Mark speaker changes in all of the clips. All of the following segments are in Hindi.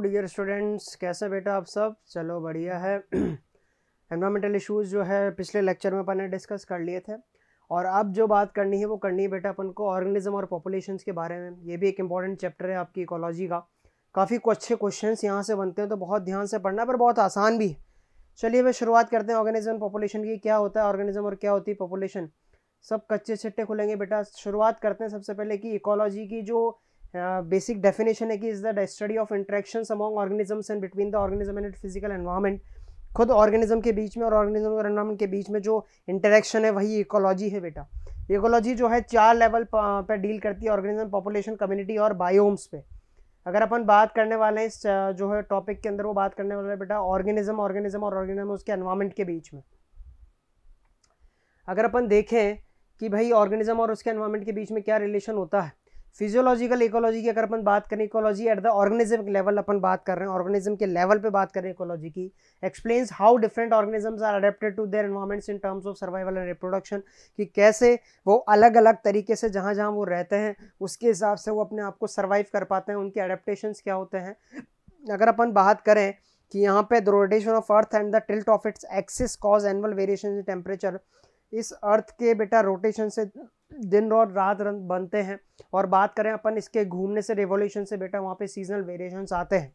Speaker 1: डियर स्टूडेंट्स कैसे बेटा आप सब? चलो बढ़िया है। एनवायरमेंटल इश्यूज़ जो है, पिछले लेक्चर में अपन ने डिस्कस कर लिए थे। और अब जो बात करनी है, वो करनी है बेटा अपन को ऑर्गेनिज्म और पॉपुलेशंस के बारे में। ये भी एक इंपॉर्टेंट चैप्टर है आपकी इकोलॉजी का। काफ़ी अच्छे क्वेश्चन यहाँ से बनते हैं तो बहुत ध्यान से पढ़ना, पर बहुत आसान भी है। चलिए वे शुरुआत करते हैं ऑर्गेनिज्म पॉपुलेशन की। क्या होता है ऑर्गेनिज्म और क्या होती है पॉपुलेशन सब कच्चे छिट्टे खुलेंगे बेटा। शुरुआत करते हैं सबसे पहले कि इकोलॉजी की जो बेसिक डेफिनेशन है कि is the study of interaction among organisms and between the organism and physical environment खुद ऑर्गेनिज्म के बीच में और ऑर्गेनिज्म और एनवायरमेंट के बीच में जो इंटरेक्शन है, वही इकोलॉजी है बेटा। इकोलॉजी जो है, चार लेवल पर डील करती है ऑर्गेनिज्म पॉपुलेशन कम्युनिटी और बायोम्स पे। अगर अपन बात करने वाले हैं इस जो है टॉपिक के अंदर वो बात करने वाले हैं बेटा ऑर्गेनिज्म ऑर्गेनिज्म और ऑर्गेनिज्म उसके एनवायरमेंट के बीच में। अगर अपन देखें कि भाई ऑर्गेनिज्म और उसके एनवायरमेंट के बीच में क्या रिलेशन होता है फिजियोलॉजिकल इकोलॉजी की अगर अपन बात करें ecology at the organism level अपन बात कर रहे हैं ऑर्गेनिज्म के लेवल पे बात करें इकोलॉजी की explains how different organisms are adapted to their environments in terms of survival and reproduction कि कैसे वो अलग अलग तरीके से जहाँ जहाँ वो रहते हैं, उसके हिसाब से वो अपने आप को सर्वाइव कर पाते हैं, उनके अडेप्टेशन क्या होते हैं। अगर अपन बात करें कि यहाँ पे the rotation of earth and the tilt of its axis cause annual variation in temperature इस अर्थ के बेटा रोटेशन से दिन और रात रन बनते हैं। और बात करें अपन इसके घूमने से रेवोल्यूशन से बेटा, वहाँ पे सीजनल वेरिएशन आते हैं।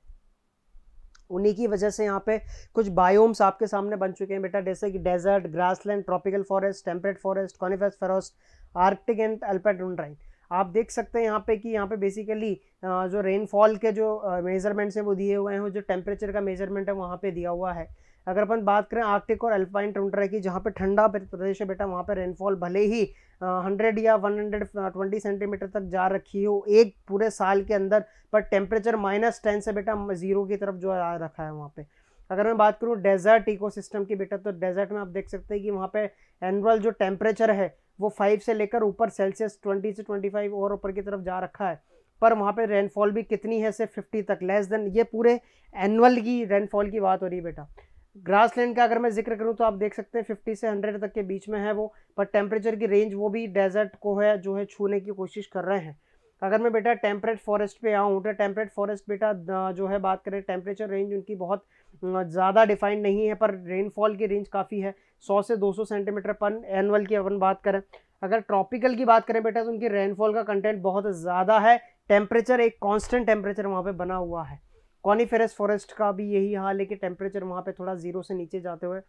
Speaker 1: उन्हीं की वजह से यहाँ पे कुछ बायोम्स आपके सामने बन चुके हैं बेटा, जैसे कि desert grassland tropical forest temperate forest coniferous forest arctic and alpine tundra आप देख सकते हैं यहाँ पे कि यहाँ पे बेसिकली जो रेनफॉल के जो मेजरमेंट्स हैं वो दिए हुए हैं, जो टेम्परेचर का मेज़रमेंट है वहाँ पे दिया हुआ है। अगर अपन बात करें आर्कटिक और अल्पाइन टुंड्रा की, जहाँ पे ठंडा प्रदेश है बेटा, वहाँ पे रेनफॉल भले ही हंड्रेड या वन हंड्रेड ट्वेंटी सेंटीमीटर तक जा रखी हो एक पूरे साल के अंदर, पर टेम्परेचर माइनस टेन से बेटा ज़ीरो की तरफ़ जो आ रखा है वहाँ पे। अगर मैं बात करूँ डेजर्ट इकोसिस्टम की, बेटा तो डेजर्ट में आप देख सकते हैं कि वहाँ पे एनुअल जो टेम्परेचर है, वो फाइव से लेकर ऊपर सेल्सियस ट्वेंटी से ट्वेंटी फाइव और ऊपर की तरफ़ जा रखा है। पर वहाँ पे रेनफॉल भी कितनी है से फिफ्टी तक लेस देन ये पूरे एनुअल की रेनफॉल की बात हो रही है, बेटा। ग्रासलैंड का अगर मैं ज़िक्र करूँ तो आप देख सकते हैं 50 से 100 तक के बीच में है वो, पर टेम्परेचर की रेंज वो भी डेजर्ट को है, जो है छूने की कोशिश कर रहे हैं। अगर मैं, बेटा टेम्परेट फॉरेस्ट पे आऊँ तो टेम्परेट फॉरेस्ट बेटा जो है बात करें टेम्परेचर रेंज उनकी बहुत ज़्यादा डिफाइंड नहीं है, पर रेनफॉल की रेंज काफ़ी है। 100 से 200 सेंटीमीटर पर एनुअल की अपन बात करें, अगर ट्रॉपिकल की बात करें बेटा तो उनकी रेनफॉल का कंटेंट बहुत ज़्यादा है। टेम्परेचर, एक कॉन्स्टेंट टेम्परेचर वहाँ पर बना हुआ है। कॉनीफेरस फॉरेस्ट का भी यही हाल है कि टेम्परेचर वहाँ पे थोड़ा ज़ीरो से नीचे जाते हुए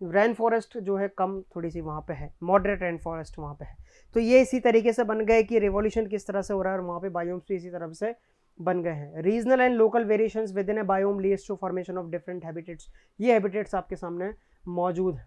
Speaker 1: रेन फॉरेस्ट जो है कम थोड़ी सी वहाँ पे है, मॉडरेट रेन फॉरेस्ट वहाँ पे है। तो ये इसी तरीके से बन गए कि रिवॉल्यूशन किस तरह से हो रहा है और वहाँ पे बायोम्स भी इसी तरफ़ से बन गए हैं। Regional and local variations within a biome leads to formation of different habitats ये हैबिटेट्स आपके सामने मौजूद है।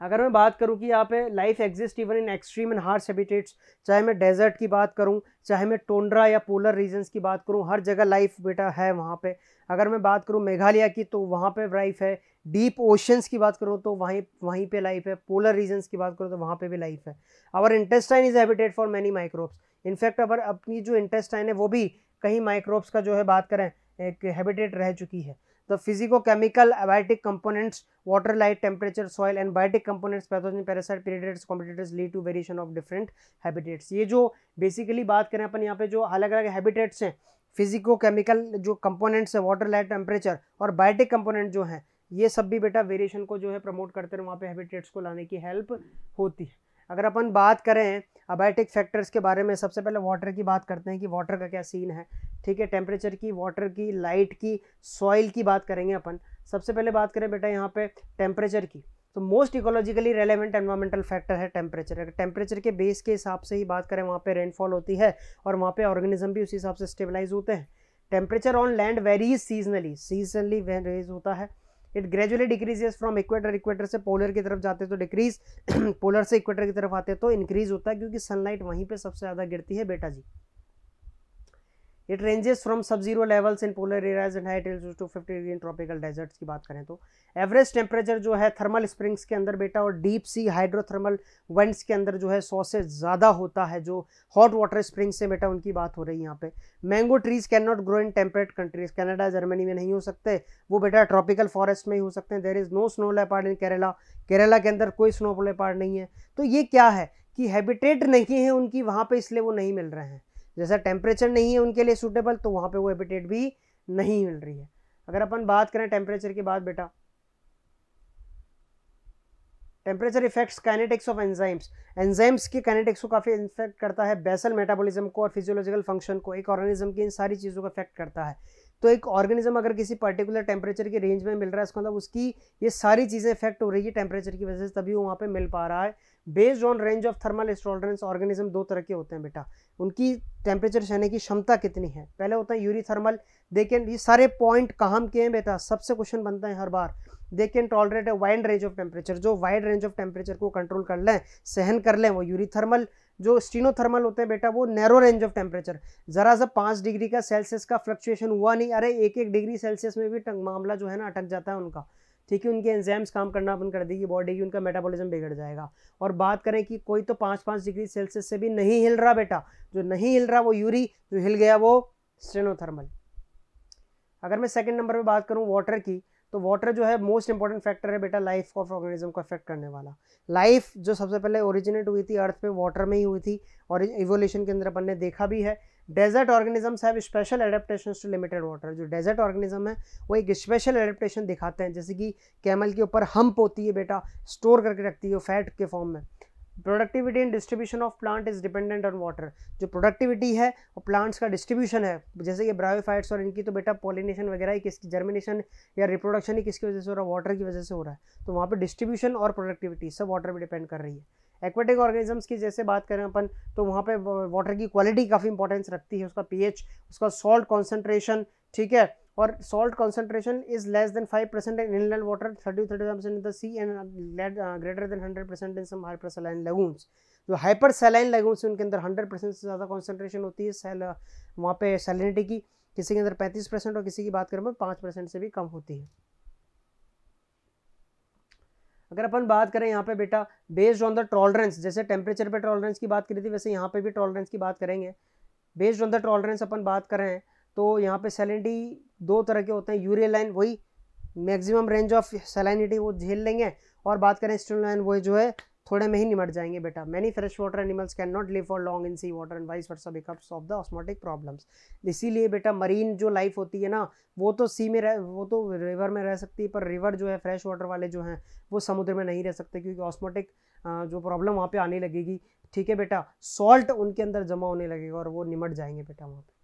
Speaker 1: अगर मैं बात करूँ कि यहाँ पे life exist even in extreme and harsh habitats चाहे मैं डेजर्ट की बात करूँ, चाहे मैं टोंड्रा या पोलर रीजन्स की बात करूँ, हर जगह लाइफ बेटा है वहाँ पे। अगर मैं बात करूँ मेघालय की तो वहाँ पे लाइफ है। डीप ओशंस की बात करूँ तो वहीं वहीं पे लाइफ है। पोलर रीजन्स की बात करूँ तो वहाँ पे भी लाइफ है। Our intestine is habitat for many microbes in fact अगर अपनी जो इंटेस्टाइन है, वो भी कहीं माइक्रोब्स का जो है बात करें, एक हैबिटेट रह चुकी है। The physicochemical abiotic components water light temperature soil and biotic components pathogen parasite predators competitors lead to variation of different habitats ये जो बेसिकली बात करें अपन यहाँ पे जो अलग अलग हैबिटेट्स हैं फिजिको केमिकल जो कंपोनेंट्स है वाटर लाइट टेम्परेचर और बायोटिक कंपोनेंट जो हैं ये सब भी बेटा वेरिएशन को जो है प्रमोट करते हैं वहाँ पे हैबिटेट्स को लाने की हेल्प होती है अगर अपन बात करें अबायोटिक फैक्टर्स के बारे में, सबसे पहले वाटर की बात करते हैं कि वाटर का क्या सीन है। ठीक है टेम्परेचर की वाटर की लाइट की सॉइल की बात करेंगे अपन। सबसे पहले बात करें बेटा यहाँ पे टेम्परेचर की। तो most ecologically relevant environmental factor है टेम्परेचर अगर टेम्परेचर के बेस के हिसाब से ही बात करें, वहाँ पे रेनफॉल होती है और वहाँ पे ऑर्गेनिज्म भी उसी हिसाब से स्टेबलाइज होते हैं। Temperature on land varies seasonally seasonally varies होता है। It gradually decreases from equator equator से पोलर की तरफ़ जाते तो डिक्रीज पोलर से इक्वेटर की तरफ़ आते तो इंक्रीज होता है, क्योंकि सनलाइट वहीं पे सबसे ज़्यादा गिरती है, बेटा जी। It ranges from sub zero levels in polar areas and high to fifty degree in tropical deserts की बात करें तो। एवरेज टेम्परेचर जो है थर्मल स्प्रिंग्स के अंदर बेटा और डीप सी हाइड्रोथर्मल वेंट्स के अंदर जो है सौ से ज़्यादा होता है, जो हॉट वाटर स्प्रिंग्स से बेटा उनकी बात हो रही है यहाँ पे। Mango trees can not grow in temperate countries Canada Germany में नहीं हो सकते। वो बेटा ट्रॉपिकल फॉरेस्ट में ही हो सकते हैं। There is no snow leopard in Kerala Kerala के अंदर कोई स्नो लेपार्ड नहीं है। तो ये क्या है कि हैबिटेट नहीं है उनकी, वहाँ पर इसलिए वो नहीं मिल रहे हैं। जैसा टेम्परेचर नहीं है उनके लिए सूटेबल तो वहाँ पे वो हैबिटेट भी नहीं मिल रही है। अगर अपन बात करें टेम्परेचर की बात बेटा temperature effects kinetics of enzymes enzymes की काइनेटिक्स को काफ़ी इफ़ेक्ट करता है बेसल मेटाबॉलिज्म को और फिजियोलॉजिकल फ़ंक्शन को, एक ऑर्गेनिज्म की इन सारी चीज़ों को इफ़ेक्ट करता है। तो एक ऑर्गेनिज्म अगर किसी पर्टिकुलर टेम्परेचर की रेंज में मिल रहा है, इसका मतलब उसकी ये सारी चीज़ें इफ़ेक्ट हो रही है टेम्परेचर की वजह से, तभी वो वहाँ पे मिल पा रहा है। Based on range of thermal tolerance organism दो तरह के होते हैं बेटा। उनकी टेम्परेचर सहने की क्षमता कितनी है? पहले होता है यूरी थर्मल देखें ये सारे पॉइंट कहाँ के हैं बेटा? सबसे क्वेश्चन बनता है हर बार। They can tolerate a wide range of temperature जो वाइड रेंज ऑफ़ टेम्परेचर को कंट्रोल कर लें, सहन कर लें, वो यूरीथर्मल जो स्टीनोथर्मल होते हैं बेटा, वो नैरो रेंज ऑफ़ टेम्परेचर ज़रा सा पाँच डिग्री का सेल्सियस का फ्लक्चुएशन हुआ नहीं, अरे एक एक डिग्री सेल्सियस में भी मामला जो है ना अटक जाता है उनका। ठीक है, उनके एंजाइम्स काम करना बंद कर देगी बॉडी की उनका मेटाबॉलिज्म बिगड़ जाएगा। और बात करें कि कोई तो पाँच पाँच डिग्री सेल्सियस से भी नहीं हिल रहा बेटा। जो नहीं हिल रहा वो यूरी जो हिल गया वो स्टेनोथर्मल अगर मैं सेकंड नंबर पे बात करूँ वाटर की तो वाटर जो है मोस्ट इंपॉर्टेंट फैक्टर है बेटा लाइफ ऑफ़ ऑर्गेनिज्म को अफेक्ट करने वाला। लाइफ जो सबसे पहले ओरिजिनेट हुई थी अर्थ पे वाटर में ही हुई थी और इवोल्यूशन के अंदर अपन ने देखा भी है। Desert organisms have special adaptation to limited water जो डेजर्ट ऑर्गेनिज्म है, वो एक स्पेशल एडेप्टेशन दिखाते हैं। जैसे कि कैमल के ऊपर हम्प होती है बेटा स्टोर करके रखती है फैट के फॉर्म में। Productivity and distribution of plant is dependent on water जो प्रोडक्टिविटी है और प्लांट्स का डिस्ट्रीब्यूशन है, जैसे कि ब्रायोफाइट्स और इनकी तो बेटा पॉलिनेशन वगैरह ही किसकी जर्मिनेशन या रिप्रोडक्शन ही किसकी वजह से हो रहा है वाटर की वजह से हो रहा है। तो वहाँ पर डिस्ट्रीब्यूशन और प्रोडक्टिविटी सब वाटर पर डिपेंड कर रही है। एक्वेटिक ऑर्गेनिजम्स की जैसे बात करें अपन तो वहाँ पे वाटर की क्वालिटी काफ़ी इंपॉर्टेंस रखती है, उसका पीएच उसका सॉल्ट कॉन्सेंट्रेशन ठीक है? और salt concentration is less than five percent in inland water thirty thirty percent in the sea and greater than hundred percent in some hyper saline lagoons जो हाइपर सेलाइन लगून्स उनके अंदर हंड्रेड परसेंट से ज़्यादा कॉन्सेंट्रेशन होती है सेल वहाँ पे सेलिनिटी की, किसी के अंदर पैंतीस परसेंट और किसी की बात करें तो पाँच परसेंट से भी कम होती है। अगर अपन बात करें यहाँ पे बेटा बेस्ड ऑन द टॉलरेंस जैसे टेम्परेचर पे टॉलरेंस की बात करी थी, वैसे यहाँ पे भी टॉलरेंस की बात करेंगे। बेस्ड ऑन द टॉलरेंस अपन बात करें तो यहाँ पे सेलिनिटी दो तरह के होते हैं, यूरियल लाइन वही मैक्सिमम रेंज ऑफ़ सेलाइनिटी वो झेल लेंगे और बात करें स्टोन लाइन वही जो है थोड़े में ही निमट जाएँगे बेटा। Many fresh water animals can not live for long in sea water and vice versa because of the osmotic problems इसीलिए बेटा मरीन जो लाइफ होती है ना, वो तो सी में रह, वो तो रिवर में रह सकती है, पर रिवर जो है फ्रेश वाटर वाले जो हैं, वो समुद्र में नहीं रह सकते क्योंकि ऑस्मोटिक जो प्रॉब्लम वहाँ पे आने लगेगी। ठीक है बेटा सॉल्ट उनके अंदर जमा होने लगेगा और वो निमट जाएँगे बेटा वहाँ पे।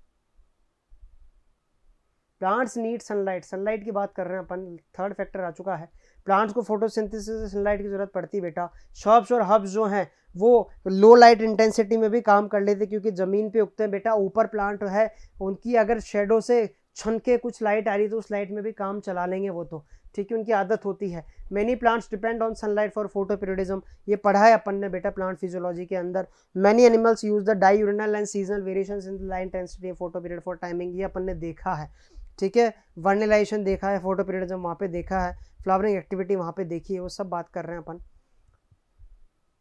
Speaker 1: प्लांट्स नीड सनलाइट सनलाइट की बात कर रहे हैं अपन थर्ड फैक्टर आ चुका है। प्लांट्स को फोटोसिंथेसिस से सनलाइट की ज़रूरत पड़ती है बेटा। शॉप्स और हब्स जो हैं, वो लो लाइट इंटेंसिटी में भी काम कर लेते क्योंकि ज़मीन पे उगते हैं बेटा, ऊपर प्लांट है, उनकी अगर शेडो से छन के कुछ लाइट आ रही तो उस लाइट में भी काम चला लेंगे वो तो। ठीक है, उनकी आदत होती है। Many plants depend on sunlight for photoperiodism ये पढ़ा है अपन ने बेटा प्लांट फिजियोलॉजी के अंदर। Many animals use the diurnal and seasonal variation in the light intensity photoperiod for timing ये अपन ने देखा है। ठीक है? वर्नलाइजेशन देखा है फ़ोटो पीरियड जब वहाँ पे देखा है फ्लावरिंग एक्टिविटी वहाँ पे देखी है, वो सब बात कर रहे हैं अपन।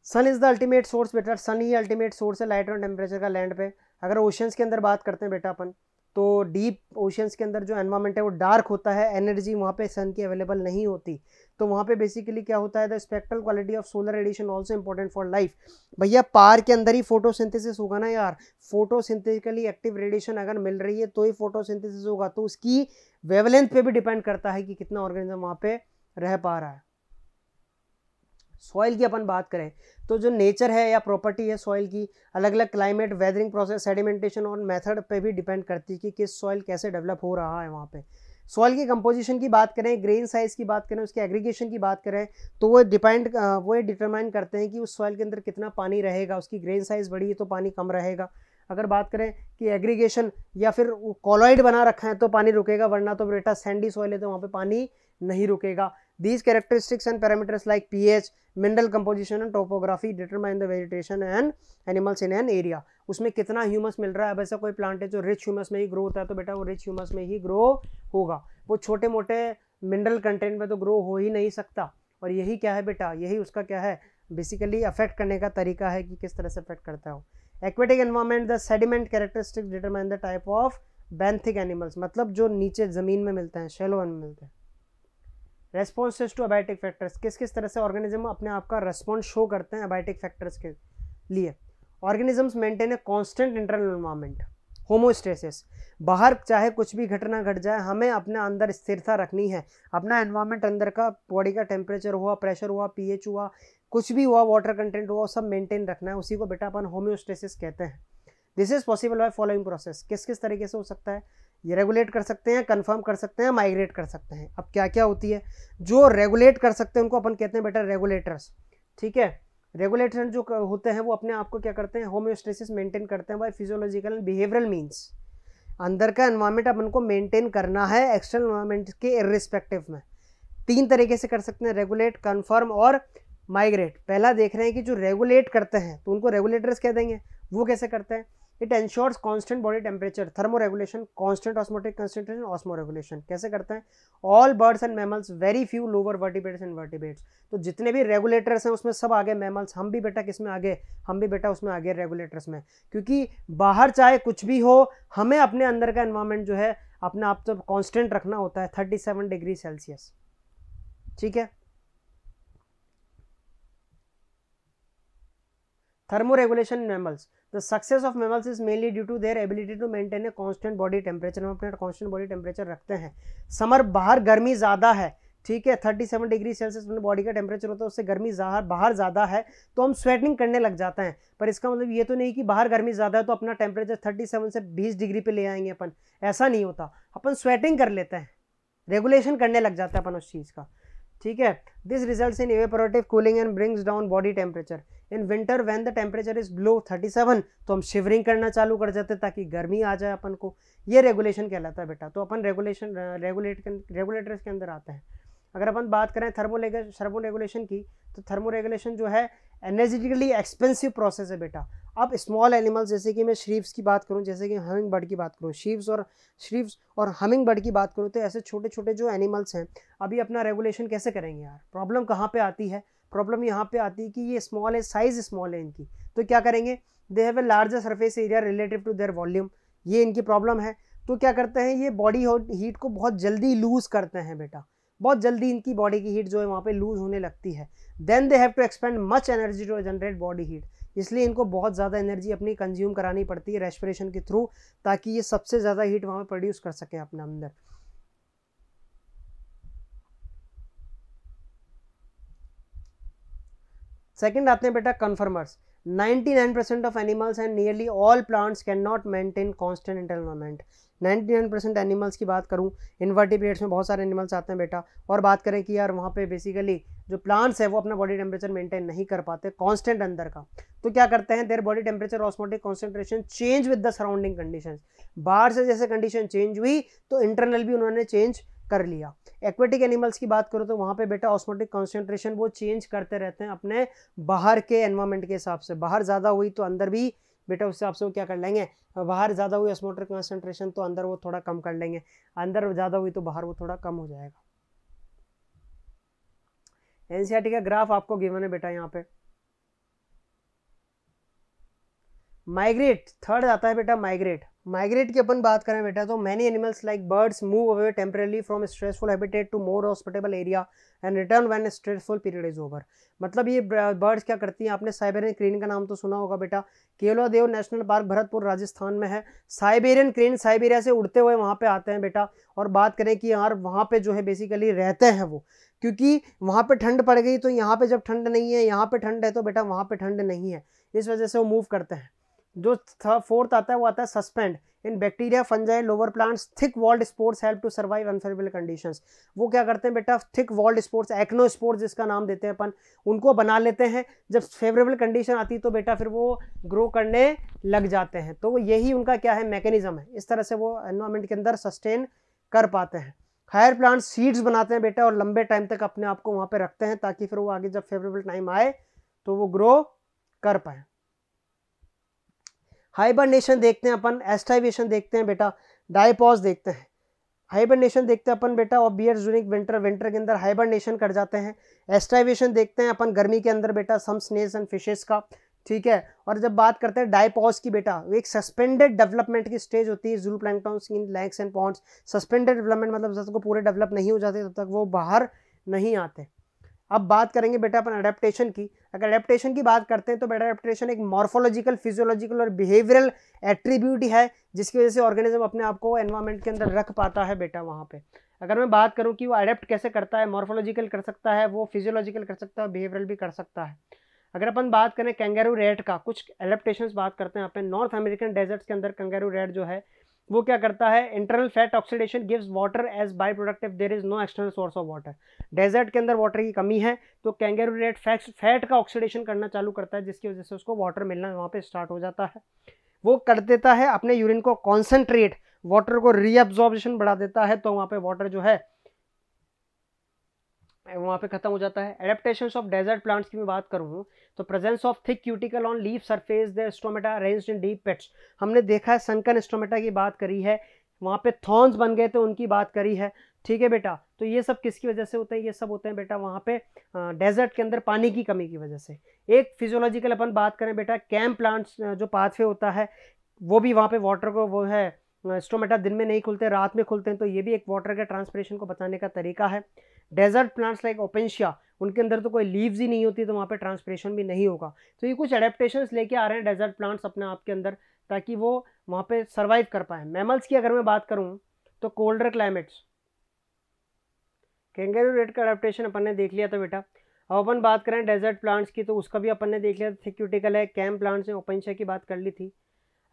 Speaker 1: Sun is the ultimate source बेटा। सन ही अल्टीमेट सोर्स है लाइट और टेम्परेचर का लैंड पे। अगर ओशंस के अंदर बात करते हैं बेटा अपन तो डीप ओशंस के अंदर जो एनवायरमेंट है वो डार्क होता है, एनर्जी वहाँ पे सन की अवेलेबल नहीं होती। तो वहाँ पे बेसिकली क्या होता है the spectral quality of solar radiation also important for life भैया, पार के अंदर ही फोटोसिंथेसिस होगा ना यार। फोटोसिंथेटिकली एक्टिव रेडिएशन अगर मिल रही है तो ही फोटोसिंथेसिस होगा। तो उसकी वेवलेंथ पे भी डिपेंड करता है कि कितना ऑर्गेनिज्म वहाँ पे रह पा रहा है। सॉइल की अपन बात करें तो जो नेचर है या प्रॉपर्टी है सॉइल की अलग अलग क्लाइमेट वेदरिंग प्रोसेस सेडिमेंटेशन और मेथड पे भी डिपेंड करती है कि किस सॉइल कैसे डेवलप हो रहा है वहाँ पे। सॉइल की कंपोजिशन की बात करें ग्रेन साइज़ की बात करें, उसके एग्रीगेशन की बात करें तो वो डिपेंड वो डिटरमाइन करते हैं कि उस सॉइल के अंदर कितना पानी रहेगा, उसकी ग्रेन साइज़ बड़ी है तो पानी कम रहेगा। अगर बात करें कि एग्रीगेशन या फिर कॉलॉइड बना रखा है तो पानी रुकेगा, वरना तो बेटा सैंडी सॉइल है तो वहाँ पे पानी नहीं रुकेगा। These characteristics and parameters like P H mineral composition and topography determine the vegetation and animals in an area उसमें कितना ह्यूमस मिल रहा है? अब ऐसा कोई प्लांट है जो रिच ह्यूमस में ही ग्रो होता है तो बेटा वो रिच ह्यूमस में ही ग्रो होगा। वो छोटे मोटे मिनरल कंटेंट में तो ग्रो हो ही नहीं सकता। और यही क्या है बेटा? यही उसका क्या है? बेसिकली अफेक्ट करने का तरीका है कि किस तरह से अफेक्ट करता है aquatic environment the sediment characteristics determine the type of benthic animals मतलब जो नीचे ज़मीन में मिलते हैं शेलो में मिलते हैं। रेस्पॉन्सेज टू अबायोटिक फैक्टर्स किस किस तरह से ऑर्गेनिज्म अपने आप का रेस्पॉन्स शो करते हैं अबायोटिक फैक्टर्स के लिए? Organisms maintain a constant internal environment homeostasis बाहर चाहे कुछ भी घटना घट जाए, हमें अपने अंदर स्थिरता रखनी है। अपना एनवायरनमेंट अंदर का बॉडी का टेम्परेचर हुआ प्रेशर हुआ पीएच हुआ, कुछ भी हुआ वाटर कंटेंट हुआ सब मेंटेन रखना है। उसी को बेटा अपन होम्योस्टेसिस कहते हैं। This is possible by following process किस किस तरीके से हो सकता है? ये रेगुलेट कर सकते हैं कंफर्म कर सकते हैं माइग्रेट कर सकते हैं। अब क्या क्या होती है? जो रेगुलेट कर सकते हैं, उनको अपन कहते हैं बेटा रेगुलेटर्स ठीक है? रेगुलेटर जो होते हैं, वो अपने आप को क्या करते हैं? होम्योस्टेसिस मेंटेन करते हैं बाय फिजियोलॉजिकल बिहेवियरल मीन्स अंदर का एनवायरमेंट अपन को मेंटेन करना है एक्सटर्नल एनवायरमेंट के इरिस्पेक्टिव में। तीन तरीके से कर सकते हैं रेगुलेट कन्फर्म और माइग्रेट पहला देख रहे हैं कि जो रेगुलेट करते हैं तो उनको रेगुलेटर्स कह देंगे? वो कैसे करते हैं? It ensures constant body temperature thermoregulation constant osmotic concentration osmoregulation कैसे करते हैं? All birds and mammals very few lower vertebrates and vertebrates तो जितने भी रेगुलेटर्स हैं, उसमें सब आगे मैमल्स हम भी बेटा किसमें आगे? हम भी बेटा उसमें आगे रेगुलेटर्स में। क्योंकि बाहर चाहे कुछ भी हो, हमें अपने अंदर का एनवायरमेंट जो है, अपने आप तो कॉन्स्टेंट रखना होता है थर्टी सेवन डिग्री सेल्सियस ठीक है? Thermoregulation in mammals. The success of mammals is mainly due to their ability to maintain a constant body temperature. हम अपने constant body temperature रखते हैं। समर बाहर गर्मी ज़्यादा है, ठीक है? थर्टी सेवन डिग्री सेल्सियस अपने बॉडी का टेम्परेचर होता है, उससे गर्मी बाहर ज़्यादा है तो हम स्वेटिंग करने लग जाते हैं। पर इसका मतलब ये तो नहीं कि बाहर गर्मी ज़्यादा है तो अपना टेम्परेचर थर्टी सेवन से बीस डिग्री पे ले आएँगे अपन। ऐसा नहीं होता। अपन स्वेटिंग कर लेते हैं। रेगुलेशन करने लग जाता है अपन उस चीज़ का। ठीक है? This result in evaporative cooling and brings down body temperature in winter when the temperature is below 37 तो हम शिवरिंग करना चालू कर जाते ताकि गर्मी आ जाए अपन को। ये रेगुलेशन कहलाता है बेटा। तो अपन रेगुलेशन रेगुलेट रेगुलेटर्स के अंदर आते हैं। अगर अपन बात करें थर्मो थर्मो रेगुलेशन की तो थर्मो रेगुलेशन जो है एनर्जेटिकली एक्सपेंसिव प्रोसेस है बेटा। अब स्मॉल एनिमल्स जैसे कि मैं श्रीव्स की बात करूँ, जैसे कि हमिंग बर्ड की बात करूँ श्रीव्स और श्रीव्स और हमिंग बर्ड की बात करूँ तो ऐसे छोटे छोटे जो एनिमल्स हैं, अभी अपना रेगुलेशन कैसे करेंगे यार? प्रॉब्लम कहाँ पे आती है? प्रॉब्लम यहाँ पे आती है कि ये स्मॉल है साइज़ स्मॉल है इनकी। तो क्या करेंगे? They have a larger surface area relative to their volume ये इनकी प्रॉब्लम है। तो क्या करते हैं? ये बॉडी हीट को बहुत जल्दी लूज़ करते हैं बेटा। बहुत जल्दी इनकी बॉडी की हीट जो है वहाँ पे लूज होने लगती है। Then they have to expend much energy to generate body heat इसलिए इनको बहुत ज़्यादा एनर्जी अपनी कंज्यूम करानी पड़ती है रेस्पिरेशन के थ्रू, ताकि ये सबसे ज़्यादा हीट वहाँ पर प्रोड्यूस कर सकें अपने अंदर। सेकेंड आते हैं बेटा conformers. 99% of animals and nearly all plants cannot maintain constant environment 99% animals की बात करूँ, इन्वर्टिब्रेट्स में बहुत सारे एनिमल्स आते हैं बेटा। और बात करें कि यार वहाँ पे बेसिकली जो प्लांट्स है, वो अपना बॉडी टेम्परेचर मेंटेन नहीं कर पाते कांस्टेंट अंदर का। तो क्या करते हैं their body temperature osmotic concentration change with the surrounding condition बाहर से जैसे कंडीशन चेंज हुई तो इंटरनल भी उन्होंने चेंज कर लिया। एक्वेटिक एनिमल्स की बात करो तो वहाँ पे बेटा ऑस्मोटिक कॉन्सेंट्रेशन वो चेंज करते रहते हैं अपने बाहर के एनवायरमेंट के हिसाब से। बाहर ज़्यादा हुई तो अंदर भी बेटा उस हिसाब से वो क्या कर लेंगे? बाहर ज़्यादा हुई ऑस्मोटिक कॉन्सेंट्रेशन तो अंदर वो थोड़ा कम कर लेंगे। अंदर ज़्यादा हुई तो बाहर वो थोड़ा कम हो जाएगा। एनसीआरटी का ग्राफ आपको गिवन है बेटा यहाँ पे। माइग्रेट, थर्ड आता है बेटा माइग्रेट। माइग्रेट की अपन बात करें बेटा तो many animals like birds move away temporarily from stressful habitat to more hospitable area and return when stressful period is over मतलब ये बर्ड्स क्या करती हैं? आपने साइबेरियन क्रीन का नाम तो सुना होगा बेटा। केलोदेव नेशनल पार्क भरतपुर, राजस्थान में है। साइबेरियन क्रीन साइबेरिया से उड़ते हुए वहाँ पे आते हैं बेटा। और बात करें कि यार, वहाँ पे जो है बेसिकली रहते हैं वो। क्योंकि वहाँ पे ठंड पड़ गई तो यहाँ पे जब ठंड नहीं है, यहाँ पे ठंड है तो बेटा वहाँ पे ठंड नहीं है। इस वजह से वो मूव करते हैं। जो फोर्थ आता है, वो आता है suspend in bacteria fungi lower plants thick walled spores help to survive unfavourable conditions वो क्या करते हैं बेटा? थिक वॉल्ड स्पोर्ट्स एक्नो स्पोर्ट्स जिसका नाम देते हैं अपन, उनको बना लेते हैं। जब फेवरेबल कंडीशन आती तो बेटा फिर वो ग्रो करने लग जाते हैं। तो यही उनका क्या है? मैकेनिज्म है। इस तरह से वो एनवायरमेंट के अंदर सस्टेन कर पाते हैं। हायर प्लांट सीड्स बनाते हैं बेटा और लंबे टाइम तक अपने आप को वहाँ पर रखते हैं ताकि फिर वो आगे जब फेवरेबल टाइम आए तो वो ग्रो कर पाए। हाइबरनेशन देखते हैं अपन एस्टाइवेशन देखते हैं बेटा डायपॉज देखते हैं। हाइबरनेशन देखते हैं अपन बेटा और बियर जूनिक विंटर विंटर के अंदर हाइबरनेशन कर जाते हैं। एस्टाइवेशन देखते हैं अपन गर्मी के अंदर बेटा सम स्नेल्स एंड फिशेस का, ठीक है? और जब बात करते हैं डायपॉज की बेटा एक सस्पेंडेड डेवलपमेंट की स्टेज होती है zooplanktons in lakes and ponds suspended development मतलब जब तक वो पूरे डेवलप नहीं हो जाते, तब तक वो बाहर नहीं आते। अब बात करेंगे बेटा अपन अडेप्टेशन की। अगर अडेप्टेशन की बात करते हैं तो बेटा अडेप्टेशन एक मॉर्फोलॉजिकल फिजियोलॉजिकल और बिहेवियरल एट्रीब्यूट है, जिसकी वजह से ऑर्गेनिज्म अपने आप को एनवायरमेंट के अंदर रख पाता है बेटा वहाँ पे। अगर मैं बात करूँ कि वो अडेप्ट कैसे करता है मॉर्फोलॉजिकल कर सकता है, वो फिजियोलॉजिकल कर सकता है बिहेवियरल भी कर सकता है। अगर अपन बात करें कैंगेरू रेड का, कुछ एडेप्टेशन बात करते हैं यहाँ पे नॉर्थ अमेरिकन डेजर्ट्स के अंदर कैंगेरू रेड जो है वो क्या करता है? Internal fat oxidation gives water as by product if there is no external source of water desert के अंदर वाटर की कमी है तो कैंगेरू रेड फैट फैट का ऑक्सीडेशन करना चालू करता है, जिसकी वजह से उसको वाटर मिलना वहाँ पे स्टार्ट हो जाता है। वो कर देता है अपने यूरिन को कॉन्सेंट्रेट वाटर को रीअब्जॉर्बेशन बढ़ा देता है तो वहाँ पे वाटर जो है वहाँ पे खत्म हो जाता है। एडेप्टेशन ऑफ़ डेजर्ट प्लांट्स की मैं बात करूँ तो presence of thick cuticle on leaf surface the stomata arranged in deep pits हमने देखा है संकन स्टोमेटा की बात करी है, वहाँ पे थॉर्न्स बन गए थे, उनकी बात करी है। ठीक है बेटा तो ये सब किसकी वजह से होते हैं? ये सब होते हैं बेटा वहाँ पे डेजर्ट के अंदर पानी की कमी की वजह से। एक फिजियोलॉजिकल अपन बात करें बेटा कैम प्लांट्स जो पाथवे होता है, वो भी वहाँ पे वाटर को, वो है स्टोमेटा दिन में नहीं खुलते, रात में खुलते हैं तो ये भी एक वाटर के ट्रांसपरेशन को बचाने का तरीका है। डेजर्ट प्लांट्स लाइक ओपेंशिया, उनके अंदर तो कोई लीव्स ही नहीं होती तो वहाँ पे ट्रांसप्रेशन भी नहीं होगा। तो ये कुछ एडेप्टेशन लेके आ रहे हैं डेजर्ट प्लांट्स अपने आप के अंदर, ताकि वो वहाँ पे सर्वाइव कर पाए। मैमल्स की अगर मैं बात करूँ तो कोल्डर क्लाइमेट्स कैंगेरू रेड का अडेप्टेशन अपन ने देख लिया था बेटा। अब अपन बात करें डेजर्ट प्लांट्स की तो उसका भी अपन ने देख लिया थिक्यूटिकल है कैम प्लांट्स हैं ओपेंशिया की बात कर ली थी।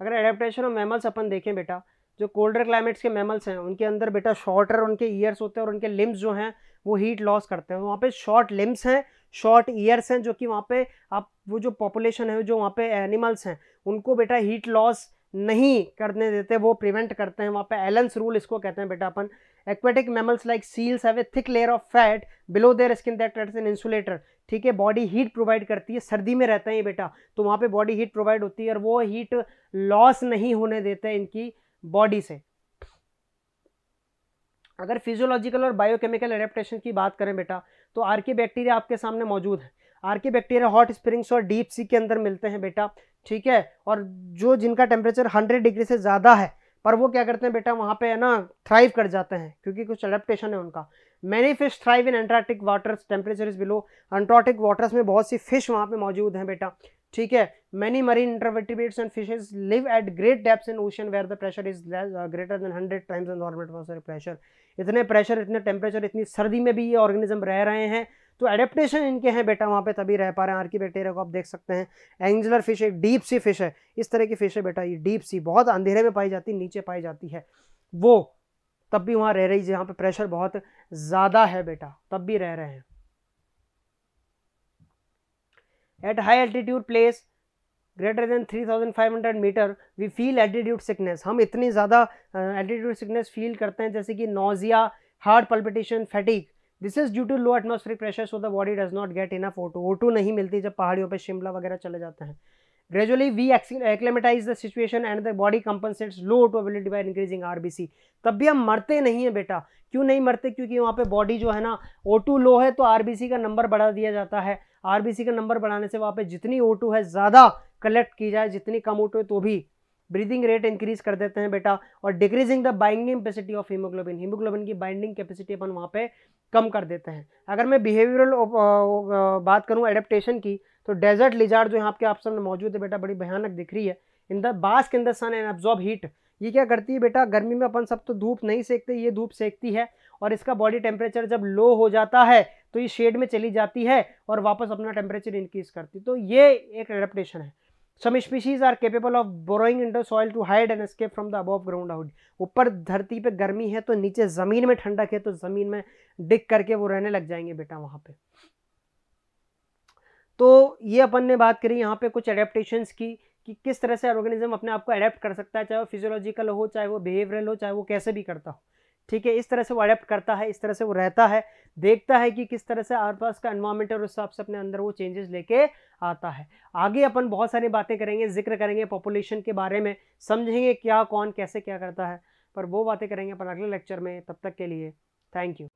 Speaker 1: अगर एडेप्टेशन ऑफ़ मैमल्स अपन देखें बेटा जो कोल्डर क्लाइमेट्स के मेमल्स हैं, उनके अंदर बेटा शॉर्टर उनके ईयर्स होते हैं और उनके लिम्स जो हैं, वो हीट लॉस करते हैं। वहाँ पे शॉर्ट लिम्स हैं शॉर्ट ईयर्स हैं, जो कि वहाँ पे आप, वो जो पॉपुलेशन है, जो वहाँ पे एनिमल्स हैं, उनको बेटा हीट लॉस नहीं करने देते, वो प्रिवेंट करते हैं। वहाँ पे एलेंस रूल इसको कहते हैं बेटा अपन। Aquatic mammals like seals have a thick layer of fat below their skin that acts an insulator ठीक है बॉडी हीट प्रोवाइड करती है, सर्दी में रहते हैं ये बेटा तो वहाँ पे बॉडी हीट प्रोवाइड होती है और वो हीट लॉस नहीं होने देते इनकी बॉडी से। अगर फिजियोलॉजिकल और बायोकेमिकल एडेप्टेशन की बात करें बेटा तो आर्की बैक्टीरिया आपके सामने मौजूद है। आर्की बैक्टीरिया हॉट स्प्रिंग्स और डीप सी के अंदर मिलते हैं बेटा, ठीक है? और जो जिनका टेम्परेचर 100 डिग्री से ज़्यादा है, पर वो क्या करते हैं बेटा, वहाँ पे है ना थ्राइव कर जाते हैं, क्योंकि कुछ एडेप्टेशन है उनका। Many fish thrive in Antarctic waters temperature is below Antarctic waters में बहुत सी फ़िश वहाँ पे मौजूद हैं बेटा। ठीक है? Many marine invertebrates and fishes live at great depths in ocean where the pressure is greater than hundred times normal atmospheric pressure इतने प्रेशर इतने टेम्परेचर इतनी सर्दी में भी ये ऑर्गेनिज्म रह रहे हैं। तो एडेप्टेशन इनके हैं बेटा, वहाँ पे तभी रह पा रहे हैं आर्की बैक्टीरिया को आप देख सकते हैं। एंगुलर फ़िश एक डीप सी फ़िश है। इस तरह की फ़िश है बेटा, ये डीप सी बहुत अंधेरे में पाई जाती, नीचे पाई जाती है। वो तब भी वहाँ रह रही है जहाँ पे प्रेशर बहुत ज़्यादा है बेटा, तब भी रह रहे हैं। At high altitude place greater than 3500 metre we feel altitude sickness हम इतनी ज़्यादा एल्टीट्यूड सिकनेस फील करते हैं, जैसे कि nausea heart palpitation fatigue this is due to low atmospheric pressure so the body does not get enough O two O two नहीं मिलती जब पहाड़ियों पर शिमला वगैरह चले जाते हैं। Gradually we acclimatize the situation and the body compensates low availability by increasing RBC तब भी हम मरते नहीं हैं बेटा। क्यों नहीं मरते? क्योंकि वहाँ पे बॉडी जो है ना O2 लो है तो आरबीसी का नंबर बढ़ा दिया जाता है। आरबीसी का नंबर बढ़ाने से वहाँ पे जितनी O2 है, ज़्यादा कलेक्ट की जाए, जितनी कम O2 है तो भी ब्रीदिंग रेट इंक्रीज कर देते हैं बेटा। और decreasing the binding capacity of haemoglobin haemoglobin की बाइंडिंग कैपेसिटी अपन वहाँ पे कम कर देते हैं। अगर मैं बिहेवियरल बात करूँ एडेप्टेशन की तो डेजर्ट लिजार्ड जो यहाँ आपके, आप सामने मौजूद है बेटा, बड़ी भयानक दिख रही है। In the bask in the sun and absorb heat ये क्या करती है बेटा, गर्मी में अपन सब तो धूप नहीं सेकते, ये धूप सेकती है और इसका बॉडी टेम्परेचर जब लो हो जाता है तो ये शेड में चली जाती है और वापस अपना टेम्परेचर इंक्रीज करती तो ये एक एडेप्टेशन है। Some species are capable of burrowing into soil to hide and escape from the above ground out ऊपर धरती पे गर्मी है तो नीचे ज़मीन में ठंडक है तो ज़मीन में डिग करके वो रहने लग जाएँगे बेटा वहाँ पे। तो ये अपन ने बात करी यहाँ पे कुछ एडेप्टेशंस की, कि किस तरह से ऑर्गेनिज्म अपने आप को अडेप्ट कर सकता है, चाहे वो फिजियोलॉजिकल हो, चाहे वो बिहेवियरल हो, चाहे वो कैसे भी करता हो। ठीक है, इस तरह से वो अडेप्ट करता है, इस तरह से वो रहता है, देखता है कि किस तरह से आसपास का एनवायरमेंट और उस हिसाब से अपने अंदर वो चेंजेस लेके आता है। आगे अपन बहुत सारी बातें करेंगे, ज़िक्र करेंगे पॉपुलेशन के बारे में, समझेंगे क्या, कौन, कैसे, क्या करता है, पर वो बातें करेंगे अपन अगले लेक्चर में, तब तक के लिए थैंक यू